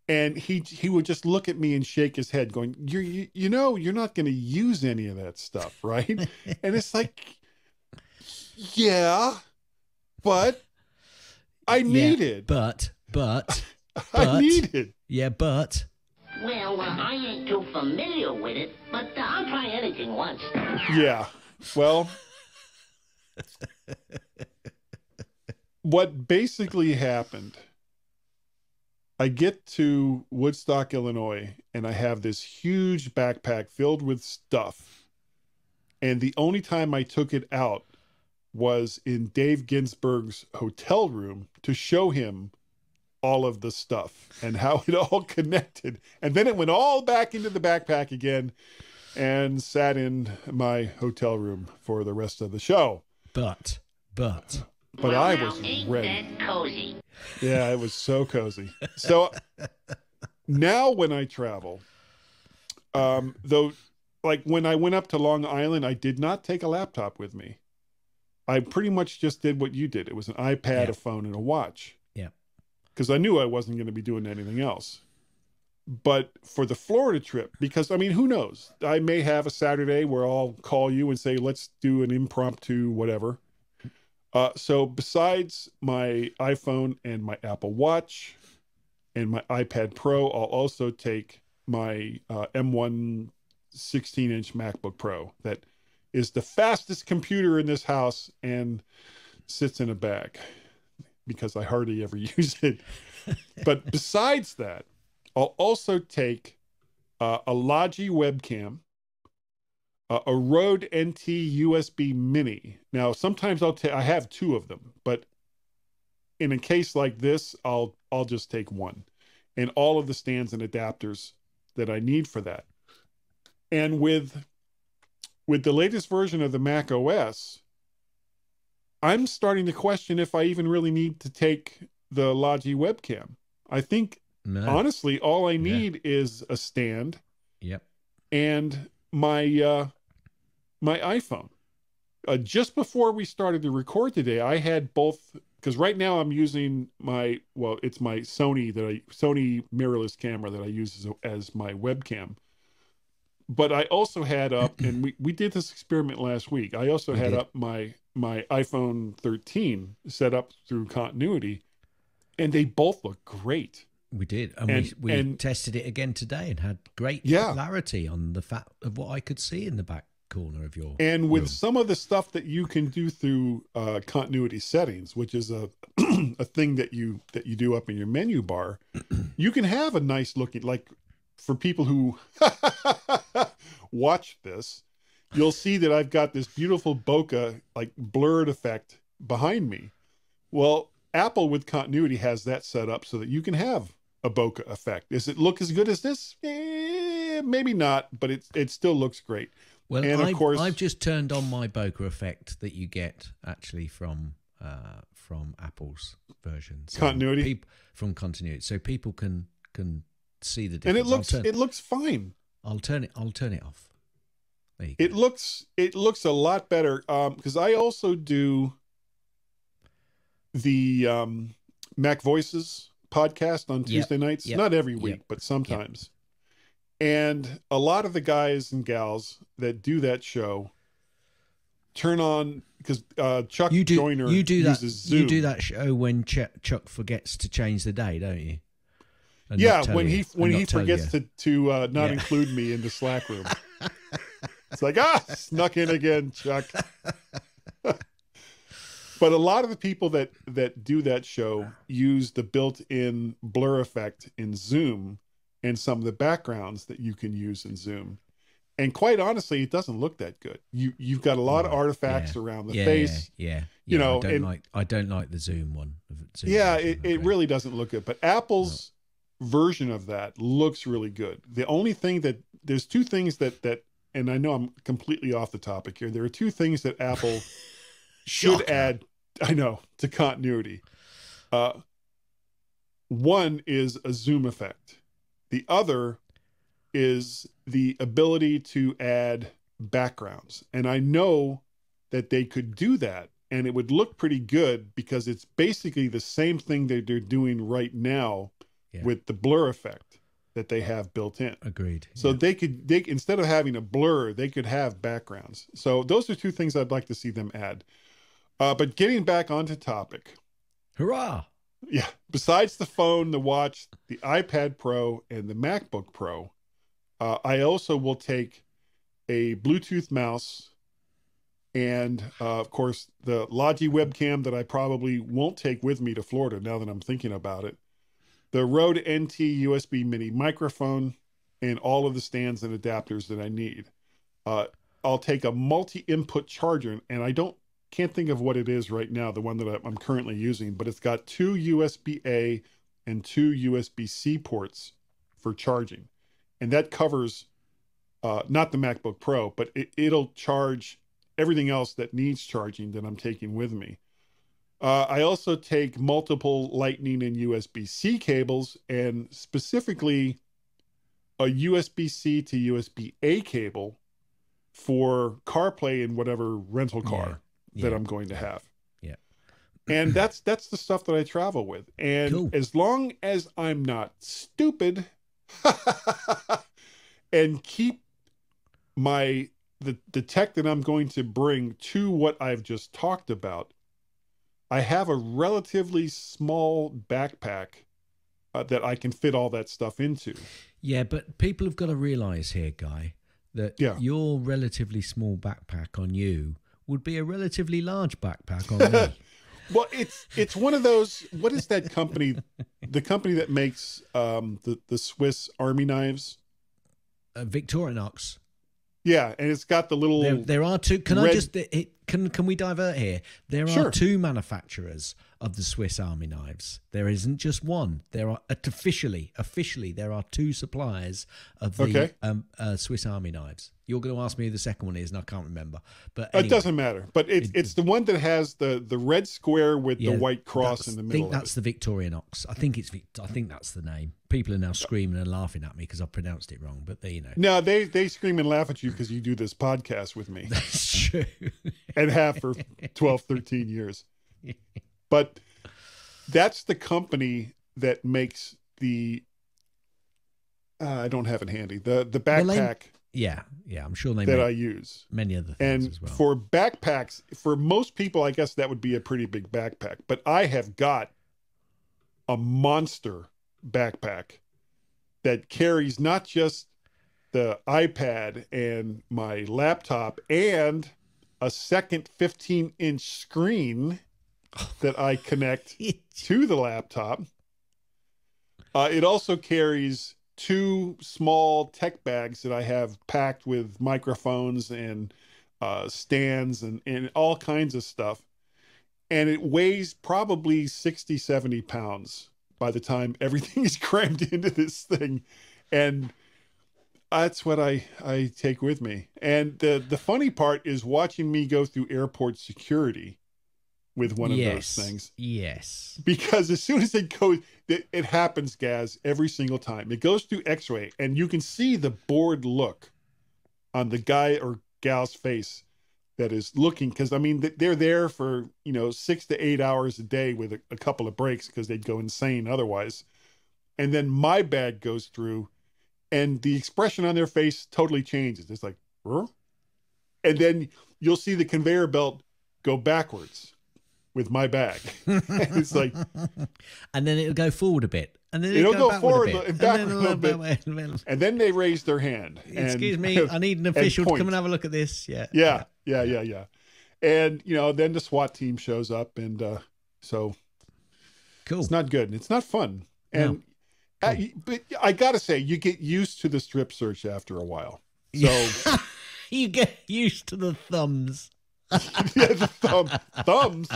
And he he would just look at me and shake his head, going, "You you, you know you're not going to use any of that stuff, right?" and it's like, yeah, but I Yeah, need it. But, but, but, I need it. yeah, but. Well, uh, I ain't too familiar with it, but uh, I'll try anything once. Yeah. Well, what basically happened, I get to Woodstock, Illinois, and I have this huge backpack filled with stuff. And the only time I took it out was in Dave Ginsburg's hotel room to show him all of the stuff and how it all connected. And then it went all back into the backpack again and sat in my hotel room for the rest of the show. But, but, But well, I was ain't ready. cozy? Yeah, it was so cozy. So now when I travel, um, though, like when I went up to Long Island, I did not take a laptop with me. I pretty much just did what you did. It was an iPad, Yeah. a phone, and a watch. Because I knew I wasn't going to be doing anything else. But for the Florida trip, because I mean, who knows? I may have a Saturday where I'll call you and say, let's do an impromptu whatever. Uh, so besides my iPhone and my Apple Watch and my iPad Pro, I'll also take my uh, M1 16 inch MacBook Pro that is the fastest computer in this house and sits in a bag because I hardly ever use it. but besides that, I'll also take uh, a Logi webcam, uh, a Rode NT USB Mini. Now, sometimes I'll take I have two of them, but in a case like this, I'll I'll just take one, and all of the stands and adapters that I need for that. And with with the latest version of the Mac OS, I'm starting to question if I even really need to take the Logi webcam. I think no. honestly, all I need is a stand Yep. and my uh, my iPhone. Uh, just before we started to record today, I had both because right now I'm using my well, it's my Sony that I Sony mirrorless camera that I use as, as my webcam. But I also had up, and we, we did this experiment last week. I also We had did. up my my iPhone 13 set up through continuity, and they both look great. We did, and, And- we, we and- tested it again today and had great Yeah. clarity on the fact of what I could see in the back corner of your. And with room. some of the stuff that you can do through uh, continuity settings, which is a a thing that you that you do up in your menu bar, you can have a nice looking like for people who watch this, you'll see that I've got this beautiful bokeh like blurred effect behind me. Well, Apple with continuity has that set up so that you can have a bokeh effect. Does it look as good as this? Eh, maybe not, but it it still looks great. Well, and of I've, course- I've just turned on my bokeh effect that you get actually from uh, from Apple's version. So Continuity? peop- from continuity, so people can can see the and it looks turn, it looks fine. I'll turn it. I'll turn it off. There you It go. looks it looks a lot better um because I also do the um Mac Voices podcast on Yep, Tuesday nights. yep, Not every yep, week, but sometimes. And a lot of the guys and gals that do that show turn on because uh, Chuck You do Joiner you do that uses Zoom. you do that show when Chuck, Chuck forgets to change the day, don't you? Yeah, when you- he when he forgets you. to to uh, not Yeah. include me in the Slack room. it's like ah, snuck in again, Chuck. but a lot of the people that that do that show use the built-in blur effect in Zoom and some of the backgrounds that you can use in Zoom. And quite honestly, it doesn't look that good. You you've got a lot of artifacts yeah. around the yeah, face. Yeah, yeah. you know, I don't and- like I don't like the Zoom one. Zoom Yeah, version, it, it really doesn't look good. But Apple's version of that looks really good. The only thing that there's two things that that and I know I'm completely off the topic here. There are two things that Apple should add I know to continuity. Uh one is a zoom effect. The other is the ability to add backgrounds. And I know that they could do that and it would look pretty good because it's basically the same thing that they're doing right now Yeah. with the blur effect that they have built in. Agreed. So yeah. they could they instead of having a blur, they could have backgrounds. So those are two things I'd like to see them add. Uh, but getting back onto topic, hurrah! yeah, besides the phone, the watch, the iPad Pro, and the MacBook Pro, uh, I also will take a Bluetooth mouse and, uh, of course, the Logi webcam that I probably won't take with me to Florida now that I'm thinking about it, the Rode NT USB mini microphone, and all of the stands and adapters that I need. Uh, I'll take a multi-input charger, and I don't can't think of what it is right now, the one that I'm currently using, but it's got two USB A and two USB C ports for charging. And that covers uh, not the MacBook Pro, but it, it'll charge everything else that needs charging that I'm taking with me. Uh, I also take multiple Lightning and USB C cables, and specifically a USB C to USB A cable for CarPlay in whatever rental car that yeah. I'm going to have. Yeah. And that's that's the stuff that I travel with. And Cool. as long as I'm not stupid and keep my the the tech that I'm going to bring to what I've just talked about, I have a relatively small backpack uh, that I can fit all that stuff into. Yeah, but people have got to realise here, Guy, that Yeah. your relatively small backpack on you would be a relatively large backpack on me. Well, it's it's one of those. What is that company? the company that makes um, the the Swiss Army knives. uh, Victorinox. Yeah, and it's got the little. There, there are two. Can I just it, can can we divert here? There Sure. are two manufacturers of the Swiss Army knives. There isn't just one. There are officially officially there are two suppliers of the Okay. um, uh, Swiss Army knives. You're going to ask me who the second one is, and I can't remember. But It doesn't matter, but it's It- it's the one that has the the red square with yeah, the white cross in the I middle. think of that's it. the Victorinox. I think it's I think that's the name. People are now screaming and laughing at me because I pronounced it wrong. But there you know, No, they they scream and laugh at you because you do this podcast with me that's true. and have for 12, 13 years. But that's the company that makes the. Uh, I don't have it handy. The the Well, backpack yeah, yeah. I'm sure they that I use. many other things And as well. for backpacks, for most people, I guess that would be a pretty big backpack. But I have got a monster backpack that carries not just the iPad and my laptop and a second 15 inch screen that I connect to the laptop. Uh, it also carries two small tech bags that I have packed with microphones and uh, stands and, and all kinds of stuff. And it weighs probably 60, 70 pounds by the time everything is crammed into this thing. And that's what I, I take with me. And the, the funny part is watching me go through airport security with one of yes, those things Yes. because as soon as it goes it, it happens gaz every single time it goes through x-ray and you can see the bored look on the guy or gal's face that is looking because i mean they're there for you know six to eight hours a day with a, a couple of breaks because they'd go insane otherwise and then my bag goes through and the expression on their face totally changes. It's like, "Huh?" and then you'll see the conveyor belt go backwards with my bag. it's like and then it'll go forward a bit, and then It'll it'll, go forward a bit, and and back a little go bit. and then- they raise their hand. and- Excuse me, I need an official to come and have a look at this. Yeah, Yeah, yeah, yeah, yeah. And you know, then the SWAT team shows up, and uh, so cool. it's not good. It's not fun. No. And I, but I gotta say, you get used to the strip search after a while. So you get used to the thumbs. yeah, thumb, thumbs,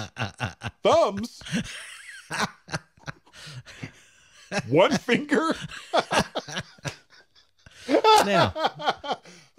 thumbs. One finger. Now,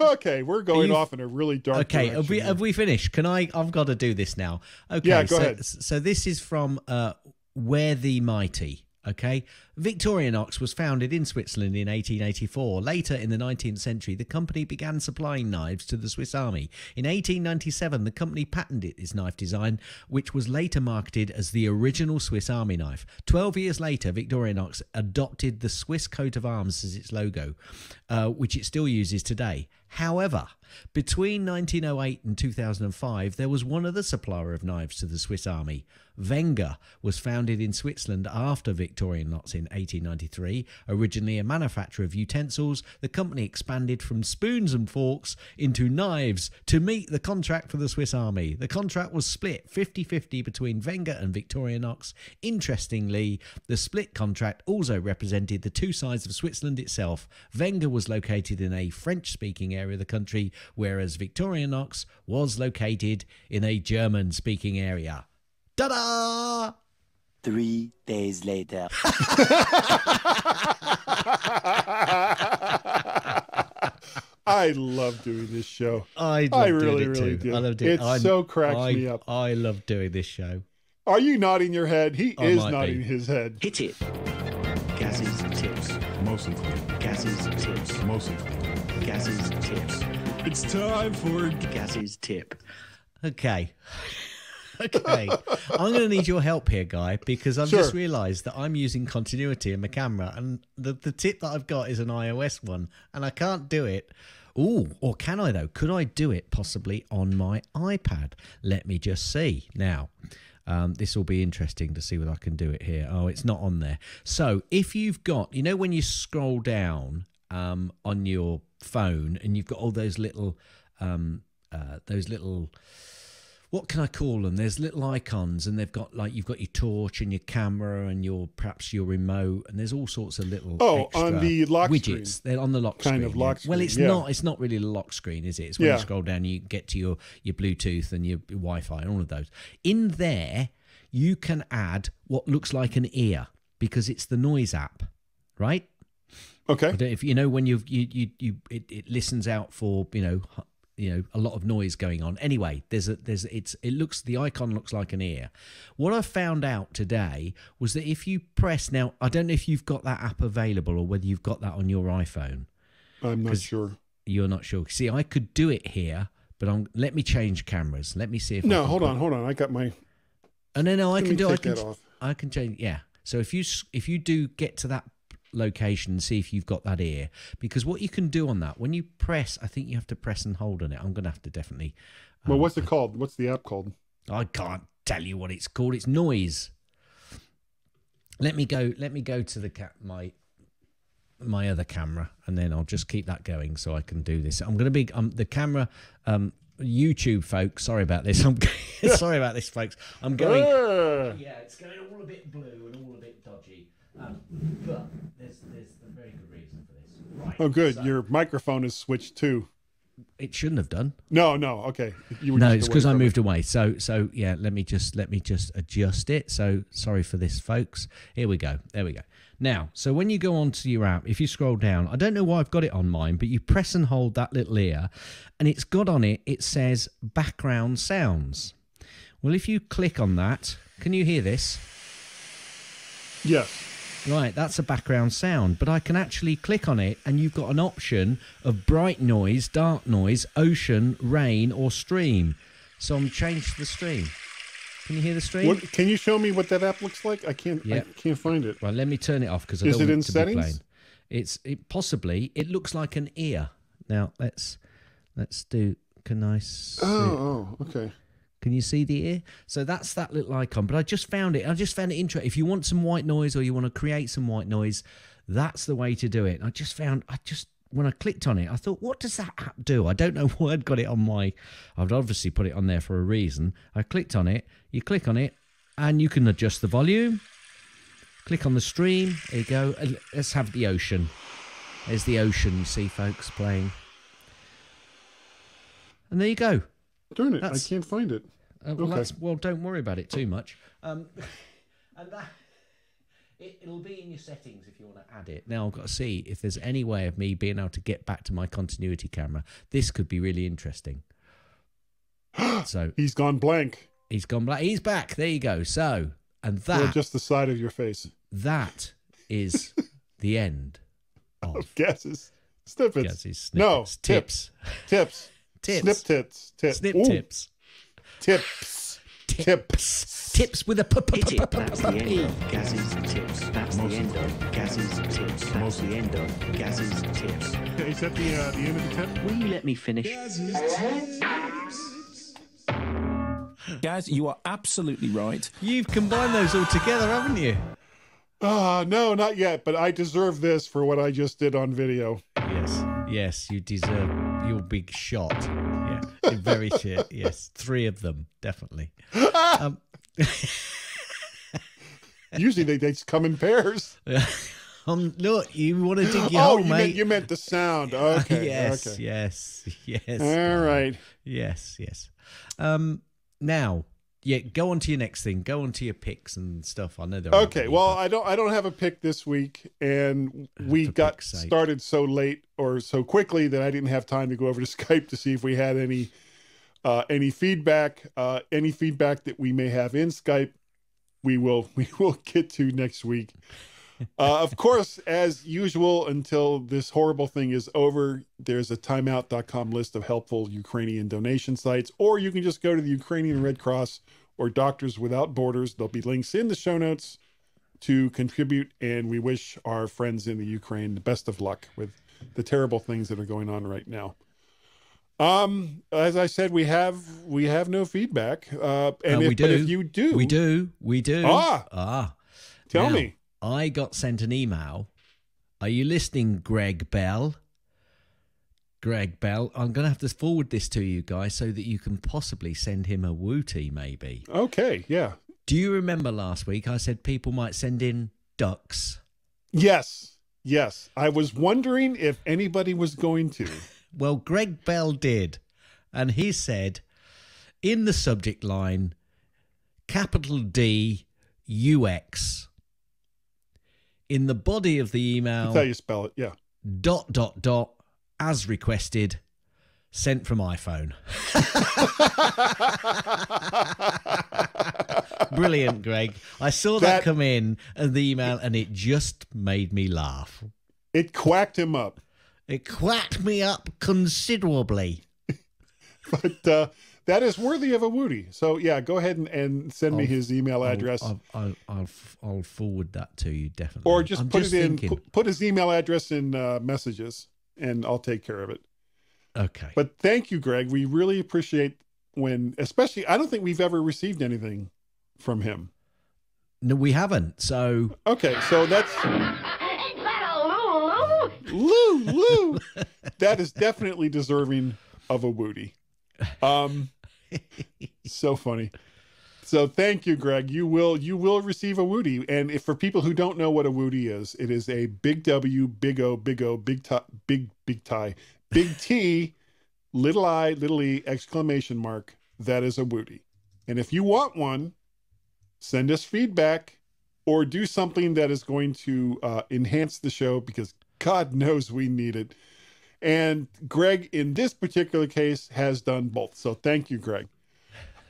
okay, we're going off in a really dark. okay, have we have we finished? Can I? I've got to do this now. Okay, Yeah, go so, ahead. So this is from uh, We Are the Mighty. Okay, Victorinox was founded in Switzerland in 1884. Later in the 19th century, the company began supplying knives to the Swiss Army. In 1897, the company patented its knife design, which was later marketed as the original Swiss Army knife. Twelve years later, Victorinox adopted the Swiss coat of arms as its logo, uh, which it still uses today. However, between 1908 and 2005, there was one other supplier of knives to the Swiss Army. Wenger was founded in Switzerland after Victorinox in 1893. Originally a manufacturer of utensils, the company expanded from spoons and forks into knives to meet the contract for the Swiss Army. The contract was split 50 50 between Wenger and Victorinox. Interestingly, the split contract also represented the two sides of Switzerland itself. Wenger was located in a French speaking area of the country, whereas Victorinox was located in a German speaking area. Ta da! Three days later. I love doing this show. I, do I really, doing it really too. do. I love doing It I'm- so cracks I- me up. I love doing this show. Are you nodding your head? He I is nodding be. his head. Hit it. Gaz's tips. Mostly Gaz's tips. Mostly Gaz's tip. It's time for Gaz's tip. Okay. okay. I'm going to need your help here, Guy, because I've just realised that I'm using continuity in my camera, and the, the tip that I've got is an iOS one, and I can't do it. Ooh, or can I though? Could I do it possibly on my iPad? Let me just see. Now, um, this will be interesting to see whether I can do it here. Oh, it's not on there. So if you've got, you know, when you scroll down um, on your phone and you've got all those little, um, uh, those little what can I call them? There's little icons, and they've got like you've got your torch and your camera and your perhaps your remote, and there's all sorts of little Oh, on the lock widgets. screen. They're on the lock Kind screen. of lock yeah. Well, it's yeah. not. It's not really a lock screen, is it? It's when Yeah. you scroll down, you get to your your Bluetooth and your Wi-Fi and all of those. In there, you can add what looks like an ear because it's the noise app, right? Okay. If you know when you've you you, you it, it listens out for you know you know a lot of noise going on. Anyway, there's a there's it's it looks the icon looks like an ear. What I found out today was that if you press now, I don't know if you've got that app available or whether you've got that on your iPhone. I'm not sure. You're not sure. See, I could do it here, but I'm let me change cameras. Let me see if No, hold on, hold on. I got my. Oh no, no, I can do. I can. I can change. Yeah. So if you if you do get to that location, and see if you've got that ear, because what you can do on that when you press, I think you have to press and hold on it. I'm gonna have to definitely. Well, um, what's it called? What's the app called? I can't tell you what it's called. It's noise. Let me go. Let me go to the cat my my other camera, and then I'll just keep that going so I can do this. I'm going to be um the camera um YouTube folks. Sorry about this. I'm sorry about this, folks. I'm going. Ah, Yeah, it's going all a bit blue and all a bit dodgy. Um, but there's there's a very good reason for this. Right. oh, good. so- Your microphone is switched too. it shouldn't have done. No, no. Okay. You were No, it's because I from it. moved away. So so yeah, let me just let me just adjust it. So sorry for this, folks. Here we go. There we go. Now, so when you go onto your app, if you scroll down, I don't know why I've got it on mine, but you press and hold that little ear, and it's got on it. It says background sounds. Well, if you click on that, can you hear this? Yes. Right, that's a background sound, but I can actually click on it and you've got an option of bright noise, dark noise, ocean, rain, or stream. So I'm changed to the stream. Can you hear the stream? What? Can you show me what that app looks like? I can't. I Yeah. can't find it. Well, let me turn it off because I Is don't want it to settings? be playing. It's it possibly it looks like an ear. Now let's let's do. Can I? See, Oh, oh, okay. Can you see the ear? So that's that little icon. But I just found it. I just found it interesting. If you want some white noise or you want to create some white noise, that's the way to do it. I just found. I just when I clicked on it, I thought, what does that app do? I don't know why I'd got it on my. I'd obviously put it on there for a reason. I clicked on it. You click on it, and you can adjust the volume. Click on the stream. There you go. Let's have the ocean. There's the ocean. You see, folks playing. And there you go. Darn it, That's- I can't find it. Uh, well, Okay. well, don't worry about it too much. Um, and that it, it'll be in your settings if you want to add it. Now I've got to see if there's any way of me being able to get back to my continuity camera. This could be really interesting. so He's gone blank. he's gone blank. He's back. There you go. So and that Or just the side of your face. that is the end of Of guesses. Snippets. No, snippets. tips. tips. Tips. Tips. Snip tits. Tips. Snip Ooh, tips. Tips. Tips. Tips with a p- p- Hit p- it. p- That's the p- end p- of Gaz's tips. That's the end of Gaz's tips. That's the end of Gaz's tips. Is that the, uh, the end of the tip? Will you let me finish? Gaz, you are absolutely right. You've combined those all together, haven't you? Ah, no, not yet, but I deserve this for what I just did on video. Yes, yes, you deserve your big shot. Yeah, very shit. Yes, three of them definitely. Um, Usually they, they come in pairs. um, look, you want to dig your oh, hole, you mate? meant, you meant the sound. Okay. yes, okay. yes, yes. All right. Yes, yes. Um, now, yeah, go on to your next thing. Go on to your picks and stuff. I know they're Okay. Well, I don't I don't have a pick this week, and we For got started so late or so quickly that I didn't have time to go over to Skype to see if we had any uh, any feedback. Uh, any feedback that we may have in Skype, we will we will get to next week. Uh, of course, as usual, until this horrible thing is over, there's a timeout.com list of helpful Ukrainian donation sites, or you can just go to the Ukrainian Red Cross or Doctors Without Borders. There'll be links in the show notes to contribute, and we wish our friends in the Ukraine the best of luck with the terrible things that are going on right now. Um, as I said, we have we have no feedback. Uh, and Uh, if, we do. if you do, We do. We do. Ah! ah. Tell Now, me. I got sent an email. Are you listening, Greg Bell? Greg Bell, I'm going to have to forward this to you guys so that you can possibly send him a wootie, maybe. Okay, yeah, Do you remember last week I said people might send in ducks? yes, yes. I was wondering if anybody was going to. Well, Greg Bell did. And he said in the subject line, capital D UX. In the body of the email, That's how you spell it. Yeah. dot dot dot as requested sent from iphone brilliant greg i saw that, That- come in and the email and it just made me laugh It quacked him up. it quacked me up considerably But uh, that is worthy of a Wootie. So yeah, go ahead and, and send me I'll- his email address. I'll, I'll, I'll, I'll forward that to you definitely or just I'm put just it in put, put his email address in uh, messages and I'll take care of it. okay But thank you, Greg. We really appreciate when especially I don't think we've ever received anything from him. no we haven't so Okay, so that's Is that a Lulu? Lou Lou. that is definitely deserving of a Wootie. Um so funny. So thank you, Greg. You will you will receive a Wootie. And if for people who don't know what a Wootie is, it is a big W, big O, big O, big tie, big big tie, big T, little I, little E, exclamation mark. That is a Wootie. And if you want one, send us feedback or do something that is going to uh, enhance the show because God knows we need it. And Greg, in this particular case, has done both. So thank you, Greg.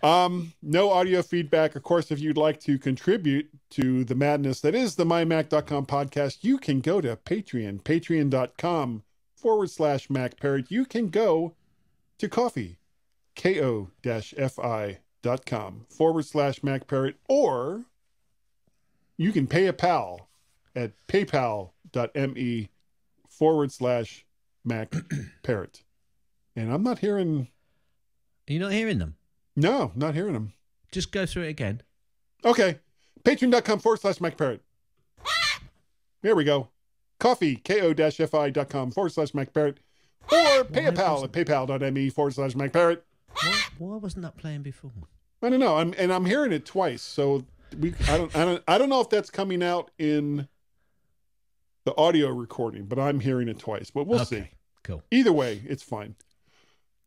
Um, no audio feedback. Of course, if you'd like to contribute to the madness that is the mymac.com podcast, you can go to Patreon, patreon.com forward slash MacParrot. You can go to coffee, ko-fi dot com forward slash MacParrot, or you can pay a pal at paypal.me forward slash Mac Parrot. And I'm not hearing, Are you not hearing them? no, not hearing them. Just go through it again. Okay. Patreon.com forward slash Mac Parrot. There we go. Coffee, ko-fi.com forward slash Mac Parrot. Or PayPal at paypal.me forward slash Mac Parrot. Why, why wasn't that playing before? I don't know. I'm and I'm hearing it twice. So we I don't I don't I don't know if that's coming out in the audio recording, but I'm hearing it twice. But we'll see. cool. Either way, it's fine.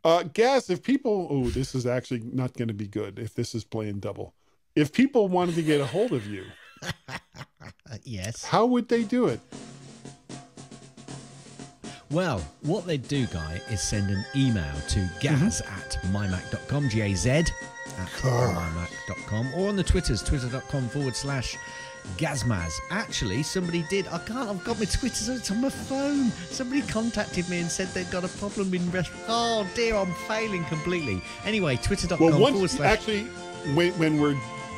Uh Gaz, if people oh, this is actually not gonna be good if this is playing double. If people wanted to get a hold of you, yes. how would they do it? Well, what they'd do, Guy, is send an email to gaz at mymac.com, G A Z at mymac.com, or on the Twitters, twitter.com forward slash Gazmaz. Actually, somebody did. I can't. I've got my Twitters. It's on my phone. Somebody contacted me and said they've got a problem in restaurant. Oh dear, I'm failing completely. Anyway, twitter.com Well, forward once slash. actually when when we're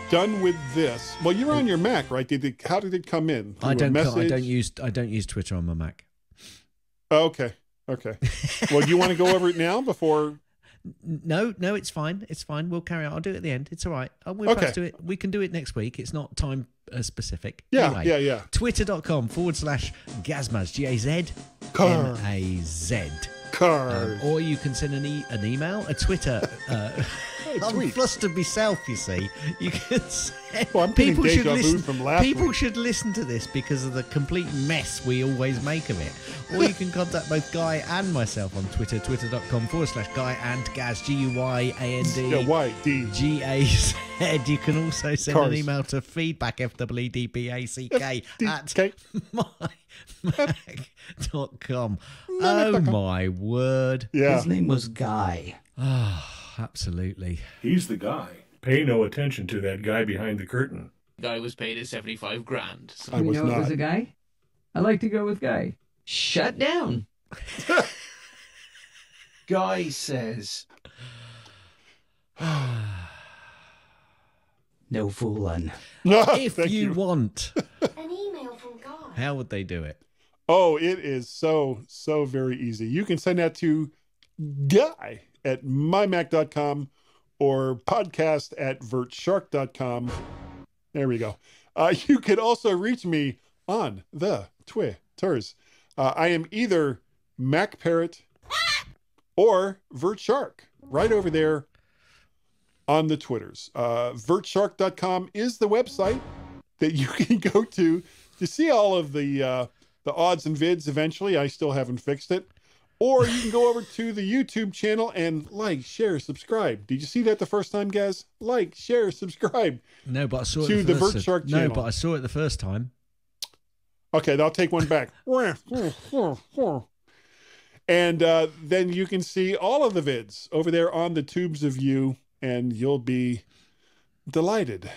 done with this, well, you're on your Mac, right? Did it, how did it come in? I Through a don't. I don't use. I don't use Twitter on my Mac. Okay. Okay. well, do you want to go over it now before? No, no, it's fine. It's fine. We'll carry on. I'll do it at the end. It's all right. Uh, We'll Okay. do it. We can do it next week. It's not time uh, specific. Yeah, Anyway, yeah, yeah. Twitter.com forward slash Gazmaz, G A Z. M A Z. Cars. Um, or you can send an, e- an email, a Twitter. Uh, I'm flustered myself, you see. You can send, Well, people should listen. people week. should listen to this because of the complete mess we always make of it. Or you can contact both Guy and myself on Twitter, twitter.com forward slash Guy and Gaz, G U Y A N D. yeah, Y D. G A Z. You can also send an email to feedback F W E D P A C K at Okay. mymac.com. Oh my word. Yeah. His name was Guy. Oh, Absolutely. He's the guy. Pay no attention to that guy behind the curtain. Guy was paid his 75 grand. So I was you know it was not. a guy? I like to go with Guy. shut down. Guy says. no fooling. If Thank you, want, An email from God. how would they do it? Oh, it is so, so very easy. You can send that to guy at mymac.com or podcast at vertshark.com. There we go. Uh, you can also reach me on the Twitters. Uh, I am either Mac Parrot or VertShark right over there on the Twitters. Uh, vertshark.com is the website that you can go to to see all of the uh, the odds and vids eventually. I still haven't fixed it. Or you can go over to the YouTube channel and like, share, subscribe. Did you see that the first time, guys? Like, share, subscribe. No, but I saw To it the the Vert Shark No, channel. but I saw it the first time. Okay, I'll take one back. and uh, then you can see all of the vids over there on the tubes of you, and you'll be delighted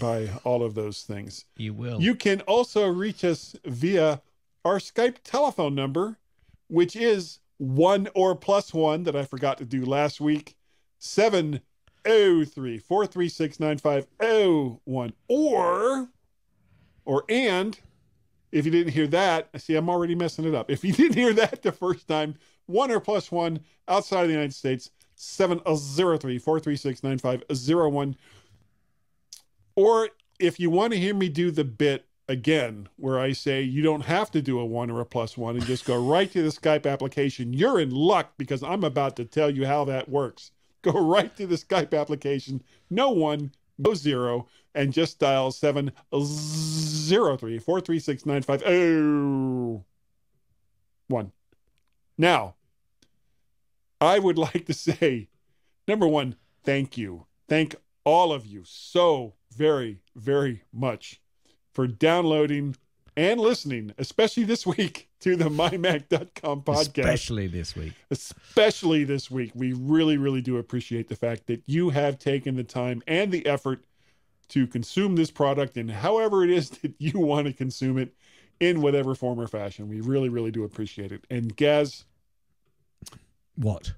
by all of those things. You will. You can also reach us via our Skype telephone number, which is one or plus one that I forgot to do last week. 703 436 9501. Or, or, and if you didn't hear that, I see, I'm already messing it up. If you didn't hear that the first time, one or plus one outside of the United States, 703 436 9501. Or if you want to hear me do the bit again, where I say you don't have to do a one or a plus one and just go right to the Skype application, you're in luck because I'm about to tell you how that works. Go right to the Skype application, no one, no zero, and just dial 703 436 9501. Now, I would like to say, number one, thank you. Thank all of you so very, very much for downloading and listening, especially this week, to the mymac.com podcast. Especially this week. Especially this week. We really, really do appreciate the fact that you have taken the time and the effort to consume this product in however it is that you want to consume it in whatever form or fashion. We really, really do appreciate it. And Gaz, What?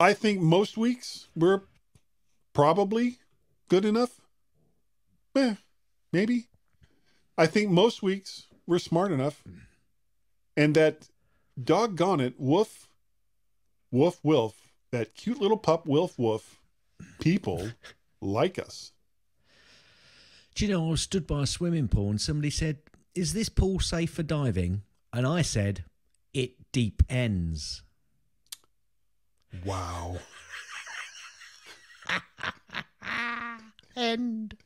I think most weeks we're probably good enough. Eh, maybe. I think most weeks we're smart enough. and that doggone it, woof, woof, wilf, that cute little pup, wilf, woof, people like us. Do you know, I was stood by a swimming pool and somebody said, Is this pool safe for diving? And I said, It deep ends. Wow. End.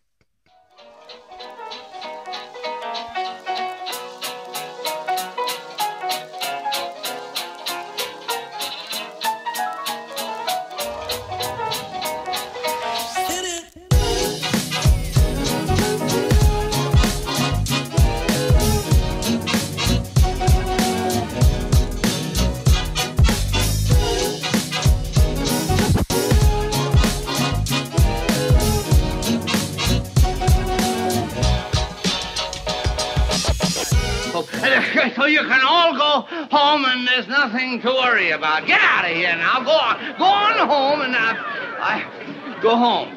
So you can all go home and there's nothing to worry about. Get out of here now. Go on. Go on home and uh, I go home.